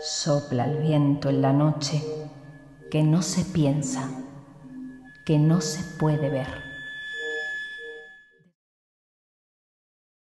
Sopla el viento en la noche que no se piensa, que no se puede ver.